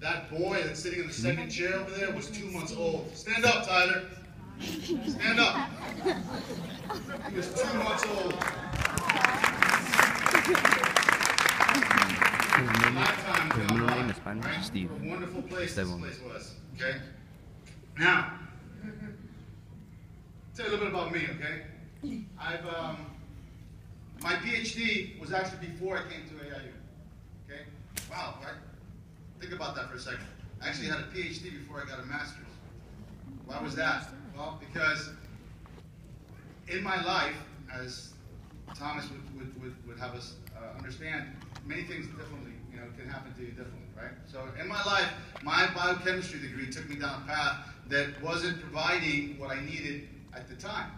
that boy that's sitting in the second chair over there was two months old. Stand up, Tyler. Stand up. He was two months old. Lifetime, Pero mi name is Pan right? Steve. What a wonderful place this Esteban. place was. Okay? Now, tell you a little bit about me, okay? I've, um, my PhD was actually before I came to AIU. Okay? Wow, right? Think about that for a second. I actually had a PhD before I got a master's. Why was that? Well, because in my life, as Thomas would, would, would, would have us uh, understand, many things differently, you know, can happen to you differently, right? So in my life, my biochemistry degree took me down a path that wasn't providing what I needed at the time,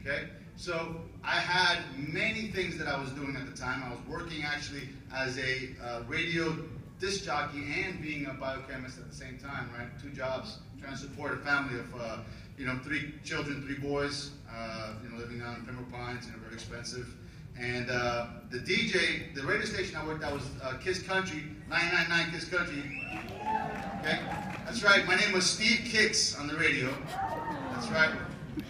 okay? So I had many things that I was doing at the time. I was working actually as a uh, radio disc jockey and being a biochemist at the same time, right? Two jobs, trying to support a family of, uh, you know, three children, three boys, uh, you know, living down in Pembroke Pines, you know, very expensive. And uh, the DJ, the radio station I worked at was uh, Kiss Country, 999 Kiss Country. Okay? That's right, my name was Steve Kicks on the radio. That's right.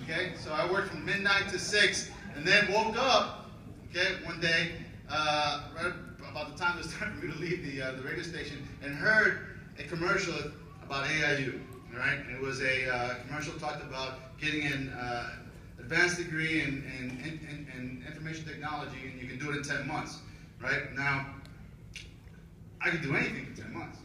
Okay? So I worked from midnight to 6 and then woke up, okay, one day, uh, right about the time it was time for me to leave the, uh, the radio station and heard a commercial about AIU. Right? And it was a uh, commercial talked about getting an uh, advanced degree in, in, in, in information technology and you can do it in 10 months. Right? Now, I could do anything in 10 months.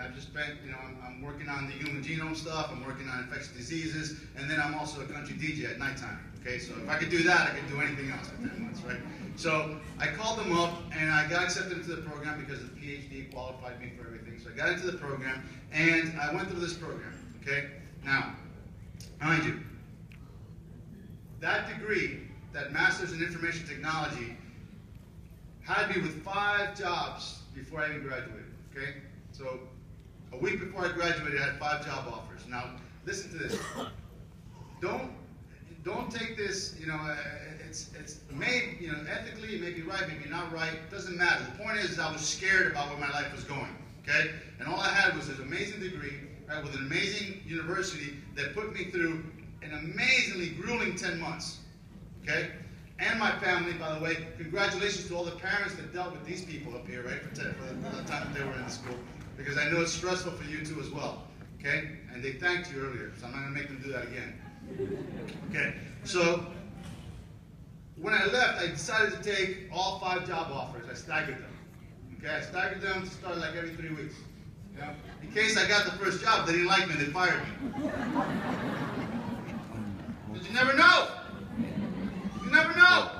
I've just spent, you know, I'm, I'm working on the human genome stuff, I'm working on infectious diseases, and then I'm also a country DJ at nighttime. Okay, so if I could do that, I could do anything else for 10 months, right? So I called them up and I got accepted into the program because the PhD qualified me for everything. So I got into the program and I went through this program. Okay, now, mind you, that degree, that Master's in Information Technology, had me with five jobs before I even graduated. Okay, so a week before I graduated, I had five job offers. Now, listen to this. Don't don't take this. You know, uh, it's it's may you know ethically it may be right, maybe not right. Doesn't matter. The point is, I was scared about where my life was going. Okay, and all I had was this amazing degree, right, with an amazing university that put me through an amazingly grueling 10 months. Okay? And my family, by the way, congratulations to all the parents that dealt with these people up here, right, for, for the time that they were in the school. Because I know it's stressful for you too as well. Okay? And they thanked you earlier, so I'm not going to make them do that again. Okay? So, when I left, I decided to take all five job offers. I staggered them. Okay? I staggered them to start like every three weeks. Know? In case I got the first job, they didn't like me they fired me. But you never know. You never know.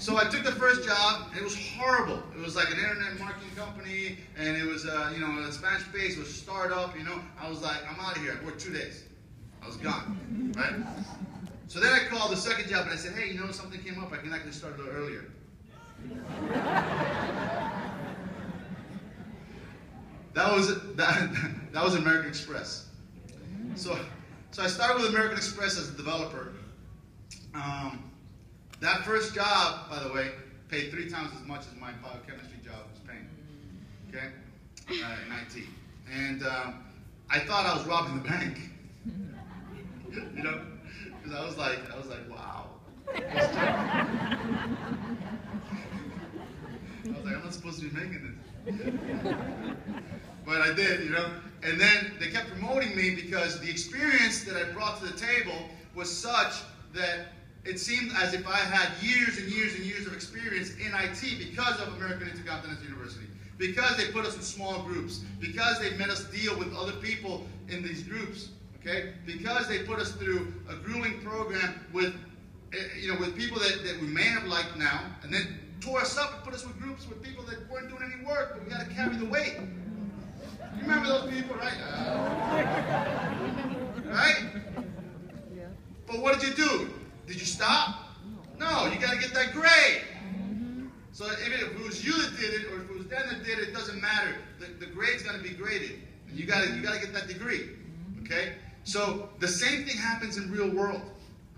So I took the first job. It was horrible. It was like an internet marketing company, and it was, uh, you know, a Spanish base. Was startup. You know, I was like, I'm out of here. I worked two days. I was gone. Right. So then I called the second job, and I said, Hey, you know, something came up. I can actually start a little earlier. That was that, that was American Express. So, so I started with American Express as a developer. Um, that first job, by the way, paid three times as much as my biochemistry job was paying. Okay, uh, in IT, and um, I thought I was robbing the bank. you know, because I was like, I was like, wow. I was like, I'm not supposed to be making this. but I did, you know. And then they kept promoting me because the experience that I brought to the table was such that it seemed as if I had years and years and years of experience in IT because of American Intercontinental University. Because they put us in small groups. Because they made us deal with other people in these groups. Okay? Because they put us through a grueling program with, eh, you know, with people that, that we may have liked now, and then tore us up and put us with groups with people that weren't doing any work, but we got to carry the weight. You remember those people, right? Uh, right? But what did you do? Did you stop? No, you got to get that grade. So it, if it was you that did it, or if it was them that did it, it doesn't matter. The, the grade's going to be graded, and you got to you got to get that degree. Okay. So the same thing happens in real world.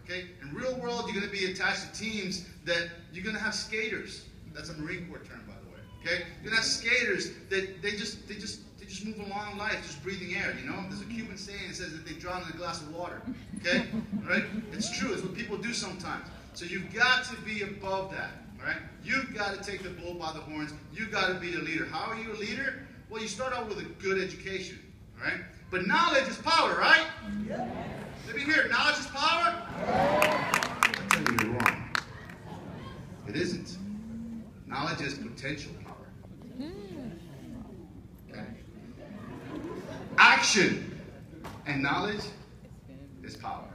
Okay. In real world, you're going to be attached to teams that you're going to have skaters. That's a Marine Corps term, by the way. Okay? You're going to have skaters that they just they just they just move along life, just breathing air, you know? There's a Cuban saying that says that they drown in a glass of water. Okay? Right? It's true, it's what people do sometimes. So you've got to be above that. All right? You've got to take the bull by the horns. You've got to be the leader. How are you a leader? Well, you start out with a good education. All right? But knowledge is power, right? Let me hear it. Knowledge is power? I tell you, you're wrong. It isn't. Knowledge is potential power. Okay? And knowledge is power.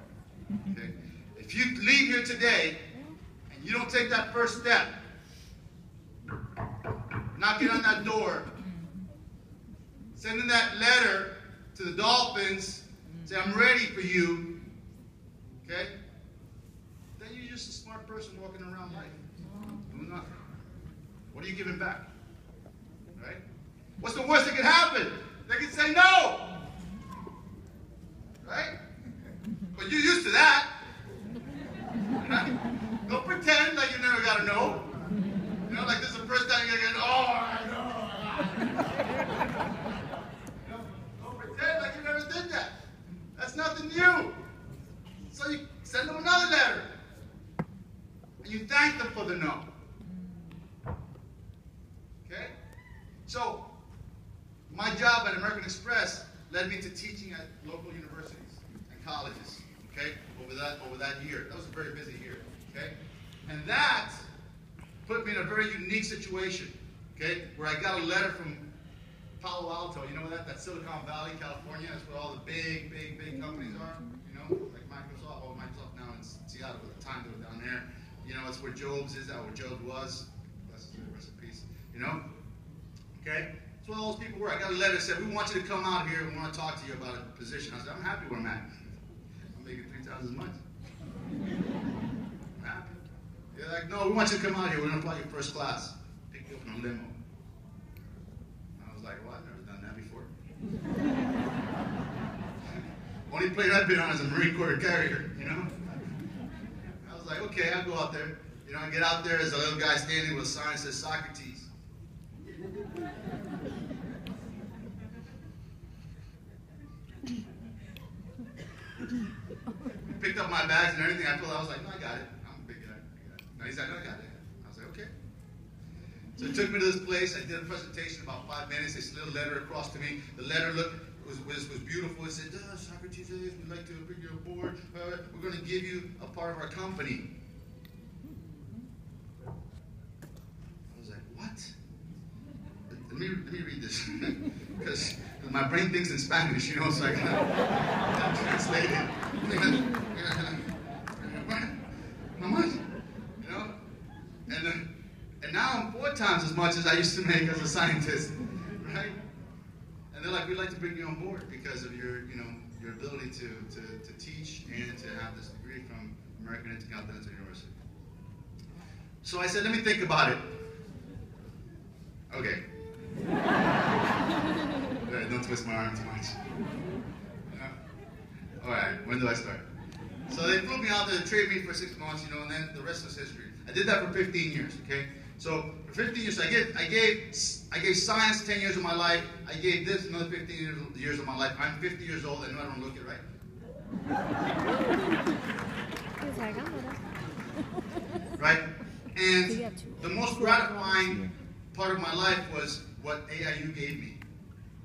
Okay? If you leave here today and you don't take that first step, knocking on that door, sending that letter to the Dolphins, say, I'm ready for you, okay? Then you're just a smart person walking around life, doing nothing. What are you giving back? Right? What's the worst that could happen? They could say no. Right? But you're used to that. Don't pretend like you never got to know. You know, like this is the first time you're going to go, oh, I know. You know, Don't pretend like you never did that. That's nothing new. So you send them another letter. And you thank them for the no. Okay? So, my job at American Express led me to teaching at local universities and colleges. Okay? Over that over that year. That was a very busy year. Okay? And that put me in a very unique situation. Okay? Where I got a letter from Palo Alto, you know that? That Silicon Valley, California, that's where all the big, big, big companies are. You know, like Microsoft, oh Microsoft now in Seattle, at the time they were down there. You know, it's where Jobs is, that where Jobs was. Bless his rest in peace. You know? Okay? That's where all those people were. I got a letter that said, We want you to come out here and we want to talk to you about a position. I said, I'm happy where I'm at. I'm making three times as much. I'm happy. They're like, no, we want you to come out here. We're going to fly you first class. Pick you up in a limo. I was like, well, I've never done that before. Only plane I've been on is a Marine Corps carrier, you know? I was like, okay, I'll go out there. You know, I get out there, there's a little guy standing with a sign that says Socrates. Picked up my bags and everything. I told I was like, no, I got it. I'm a big guy. I. No, he's like, no, I got it. I was like, okay. So he took me to this place. I did a presentation about five minutes. They slid a little letter across to me. The letter looked was, was, was beautiful. It said, uh, Socrates, we'd like to bring you aboard. Uh, we're going to give you a part of our company. I was like, what? Let me, let me read this. Because my brain thinks in Spanish, you know, so I can't translate it. what? You know? And, uh, and now I'm four times as much as I used to make as a scientist? And they're like, we'd like to bring you on board because of your, you know, your ability to, to, to teach and to have this degree from American Intercontinental University. So I said, let me think about it. Okay. Right, don't twist my arm too much. Uh, all right, when do I start? So they flew me out there to train me for six months, you know, and then the rest is history. I did that for 15 years, okay? So 15 years, I gave, I gave, I gave science 10 years of my life. I gave this another 15 years, years of my life. I'm 50 years old. I know I don't look it right. He's like, I'm gonna. right? And the most gratifying part of my life was what AIU gave me.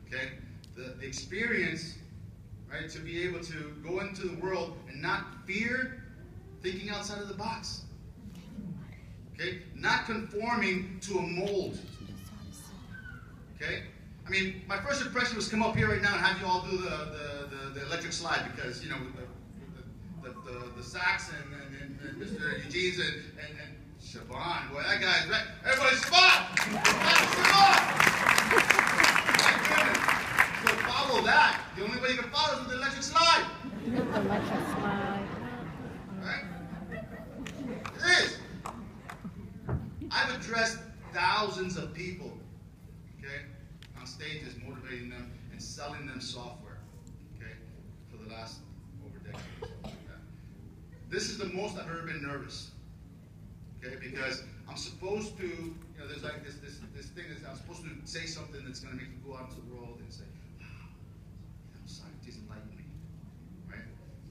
Okay? The, the experience, right, to be able to go into the world and not fear thinking outside of the box. Okay? Not conforming to a mold. Okay? I mean, my first impression was come up here right now and have you all do the, the, the, the electric slide because, you know, the, the, the, the and, and, and, Mr. Eugene's and, and, and Siobhan, boy, that guy's right. Everybody, Siobhan! Siobhan! My goodness. So follow that. The only way you can follow is with the electric slide. Electric slide. Right? It is. I've addressed thousands of people, okay, on stages, motivating them and selling them software, okay, for the last over a decade. or something like. This is the most I've ever been nervous, okay, because I'm supposed to, you know, there's like this, this, this thing is I'm supposed to say something that's going to make you go out into the world and say, wow, you know, scientists enlighten me?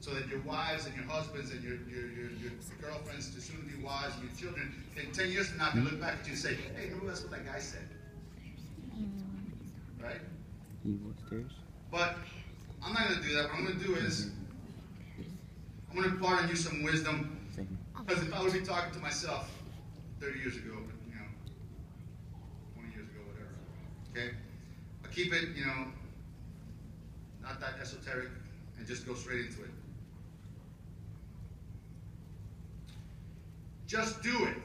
So that your wives and your husbands and your, your, your, your girlfriends, to soon be wives and your children, in 10 years from now, can look back at you and say, hey, remember that's what that guy said, right? You upstairs? But I'm not going to do that. What I'm going to do is, I'm going to impart on you some wisdom. Because if I would be talking to myself 30 years ago, but, you know, 20 years ago, whatever, okay? I keep it, you know, not that esoteric and just go straight into it. Just do it. Wait,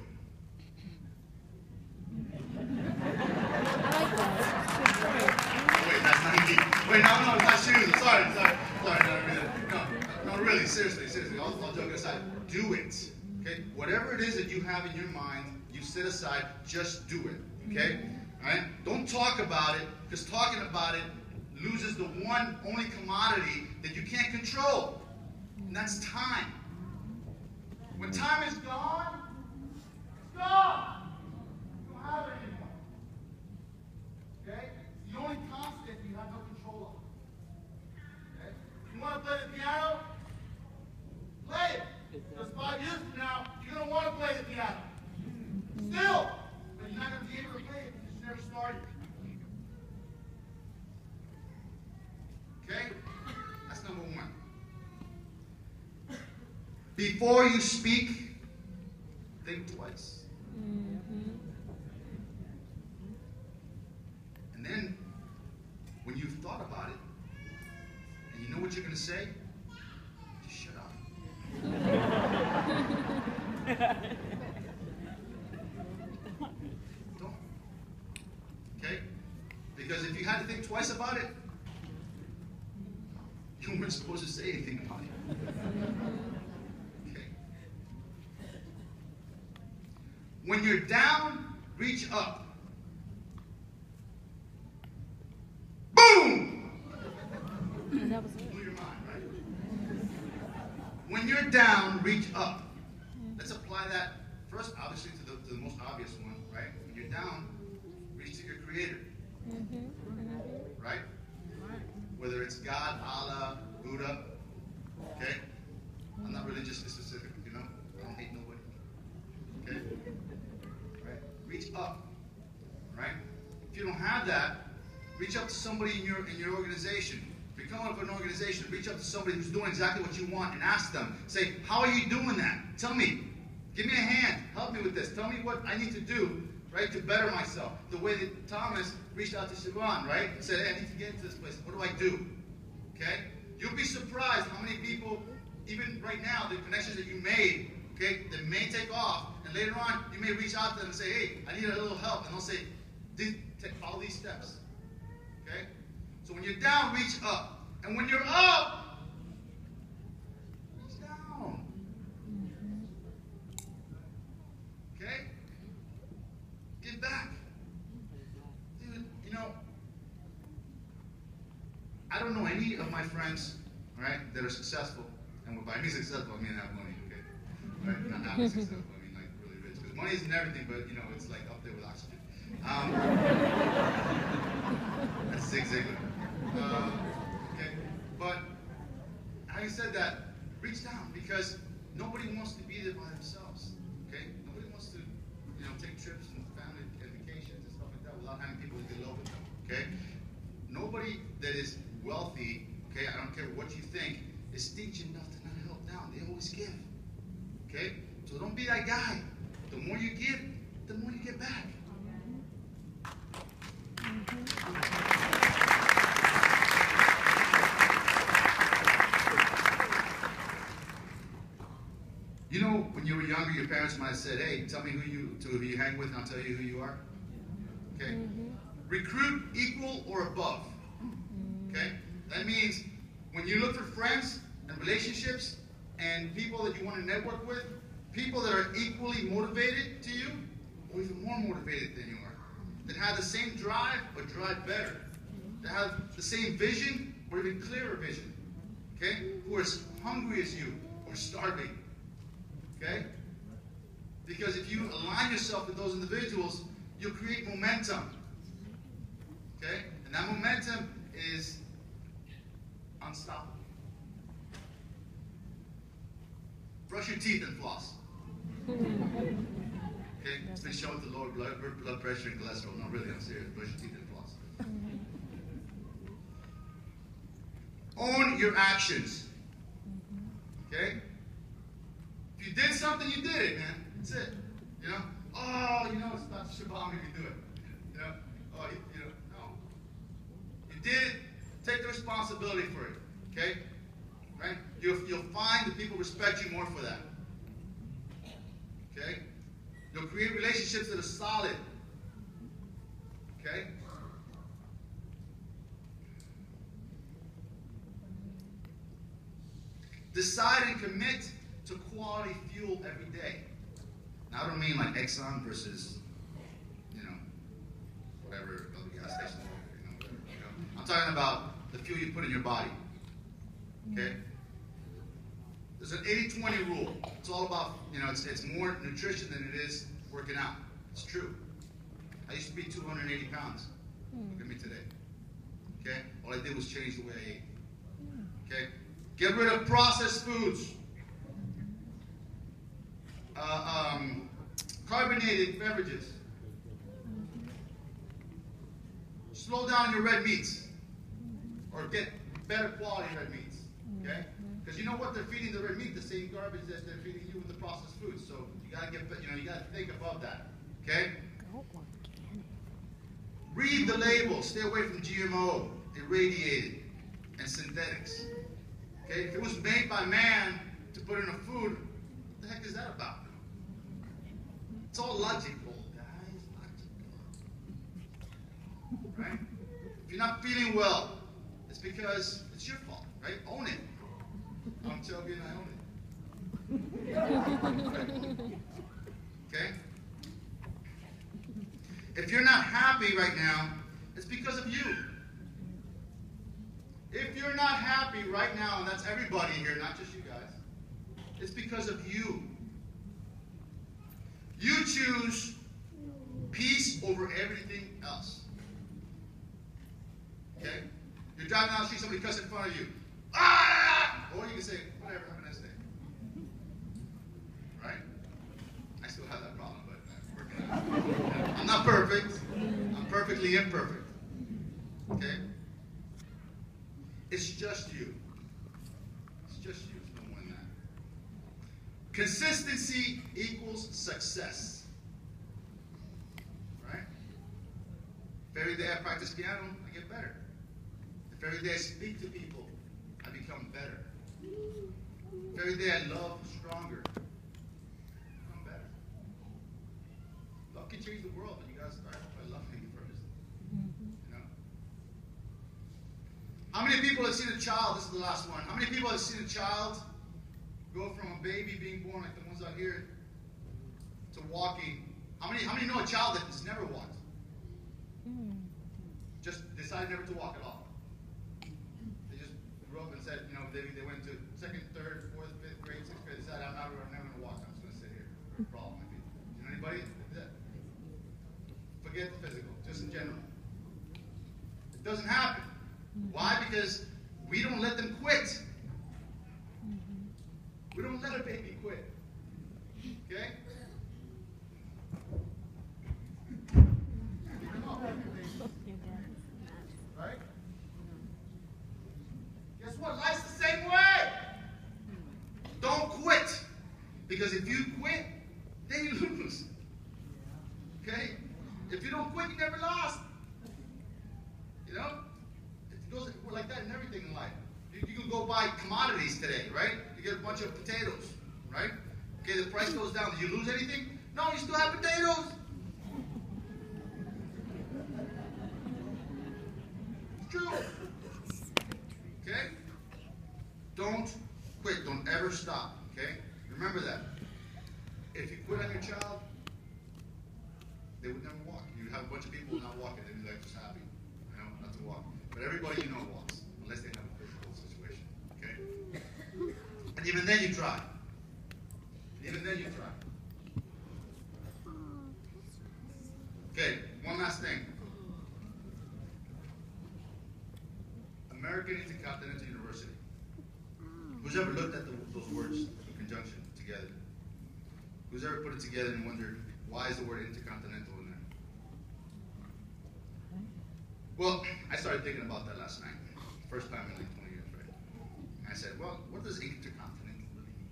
that's not me. Wait, no, no, not seriously. Sorry, sorry, sorry. No, really. no, no, really, seriously, seriously. All joking aside, do it. Okay, whatever it is that you have in your mind, you set aside. Just do it. Okay, all right. Don't talk about it, because talking about it loses the one only commodity that you can't control, and that's time. When time is gone, Before you speak, think twice. Mm-hmm. And then, when you've thought about it, and you know what you're going to say, just shut up. Don't. Okay? Because if you had to think twice about it, you weren't supposed to say anything about it. Okay? When you're down, reach up. Boom! That was it. Blew your mind, right? When you're down, reach up. Let's apply that first, obviously, to the, to the most obvious one, right? When you're down, reach to your Creator, mm-hmm. right? Whether it's God, Allah, Buddha, okay? I'm not religious, specific, you know? I don't hate nobody, okay? Right? Reach up, right? If you don't have that, reach up to somebody in your in your organization. Coming up with an organization, reach up to somebody who's doing exactly what you want and ask them. Say, how are you doing that? Tell me. Give me a hand. Help me with this. Tell me what I need to do, right, to better myself. The way that Thomas reached out to Sivan, right? And said, hey, I need to get into this place. What do I do? Okay? You'll be surprised how many people, even right now, the connections that you made, okay, that may take off, and later on, you may reach out to them and say, hey, I need a little help. And they'll say, "These- take follow these steps. Okay? So when you're down, reach up. And when you're up, reach down. Okay? Give back. Dude, you know, I don't know any of my friends, right, that are successful. And by me successful, I mean have money? Right? Not happy successful, I mean like really rich. Because money isn't everything, but you know, it's like up there with oxygen. Um, that's Zig Ziglar. Um, okay? But having said that, reach down because nobody wants to be there by themselves. Okay? Nobody wants to, you know, take trips and family and vacations and stuff like that without having people to love with them. Okay? Nobody that is wealthy, okay, I don't care what you think, is stingy enough to not help down. They always give. Okay? So don't be that guy. The more you give, the more you get back. You know, when you were younger, your parents might have said, "Hey, tell me who you to who you hang with, and I'll tell you who you are." Okay. Mm-hmm. Recruit equal or above. Mm-hmm. Okay. That means when you look for friends and relationships and people that you want to network with, people that are equally motivated to you, or even more motivated than you are, that have the same drive but drive better, that have the same vision or even clearer vision. Okay. Who are as hungry as you or starving. Okay? Because if you align yourself with those individuals, you'll create momentum. Okay? And that momentum is unstoppable. Brush your teeth and floss. Okay? It's been shown to lower blood, blood pressure and cholesterol. No, really, I'm serious. Brush your teeth and floss. Own your actions. Okay? If you did something, you did it, man. That's it. You know? Oh, you know, it's not Shabbat if you do it. You know? Oh, you, you know, no. You did. Take the responsibility for it. Okay? You'll, you'll find that people respect you more for that. Okay? You'll create relationships that are solid. Okay? Decide and commit to quality fuel every day. Now, I don't mean like Exxon versus, you know, whatever other gas station. You know, you know. I'm talking about the fuel you put in your body. Okay? There's an 80-20 rule. It's all about, you know, it's, it's more nutrition than it is working out. It's true. I used to be 280 pounds. Look at me today. Okay? All I did was change the way I ate. Okay? Get rid of processed foods. Uh, um, carbonated beverages. Slow down your red meats. Or get better quality red meats. Okay? Mm-hmm. Because you know what they're feeding the red meat? The same garbage that they're feeding you with the processed foods. So you gotta get you know, you gotta think above that. Okay? Read the label. Stay away from GMO, irradiated, and synthetics. Okay? If it was made by man to put in a food, what the heck is that about? It's all logical, guys. Logical. Right? If you're not feeling well, it's because it's your fault, right? Own it. I'm telling you, I own it. Okay? If you're not happy right now, it's because of you. If you're not happy right now, and that's everybody here, not just you guys, it's because of you. You choose peace over everything else. Okay? You're driving down the street, somebody cuts in front of you. Ah! Or you can say, whatever, have a nice day. Right? I still have that problem, but I'm working. I'm not perfect. I'm perfectly imperfect. Okay? It's just you. It's just you. It's no than that. Consistency equals success. Right? If every day I practice piano, I get better. If every day I speak to people, become better. Every day I love stronger, I'm better. Love can change the world, but you gotta start by loving first. You know? How many people have seen a child? This is the last one. How many people have seen a child go from a baby being born, like the ones out here, to walking? How many? How many know a child that has never walked? Hmm. Just decided never to walk at all. They just grew up and know, they, went to second, third, fourth, fifth grade, sixth grade. They said, I'm not, I'm never going to walk. I'm just going to sit here. Problem. You know anybody? That? Forget the physical, just in general. It doesn't happen. Hmm. Why? Because we don't let them quit. We don't let a baby quit. Okay? Come on. Right? Guess what? Life's the same way. Don't quit. Because if you quit, then you lose. Okay? If you don't quit, you never lost. You know? It goes like that in everything in life. You, you can go buy commodities today, right? You get a bunch of potatoes, right? Okay, the price goes down. Did you lose anything? No, you still have potatoes. Okay, one last thing. America needs a university. Mm. Who's ever looked at the, those words in conjunction together? Who's ever put it together and wondered why is the word intercontinental in there? Well, I started thinking about that last night. First time in like 20 years, right? And I said, well, what does intercontinental really mean?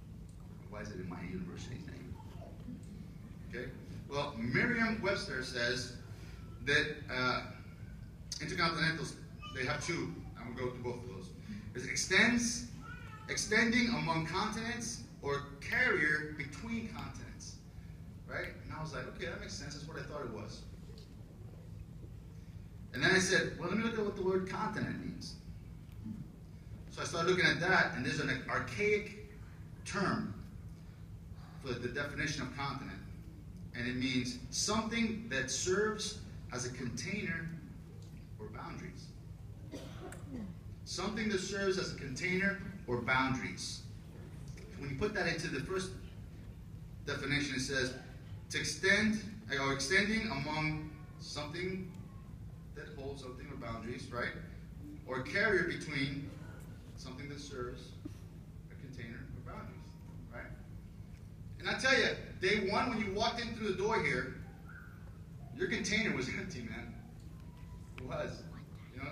Why is it in my university's name? Okay? Well, Merriam Webster says that uh, intercontinentals, they have two. I'm going to go through both of those. It extends, extending among continents or carrier between continents. Right? And I was like, okay, that makes sense. That's what I thought it was. And then I said, well, let me look at what the word continent means. So I started looking at that, and there's an archaic term for the definition of continent. And it means something that serves as a container or boundaries. Something that serves as a container or boundaries. When you put that into the first definition, it says to extend or extending among something that holds something or boundaries, right? Or carrier between something that serves a container or boundaries, right? And I tell you, day one when you walked in through the door here, your container was empty, man. It was, you know.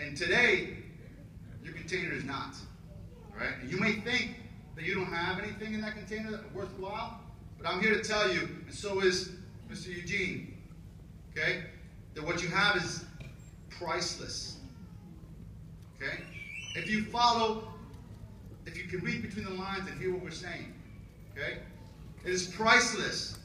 And today, your container is not, right? And you may think that you don't have anything in that container worthwhile, but I'm here to tell you, and so is Mr. Eugene, okay? that what you have is priceless. Okay? If you follow, if you can read between the lines and hear what we're saying, okay? It is priceless.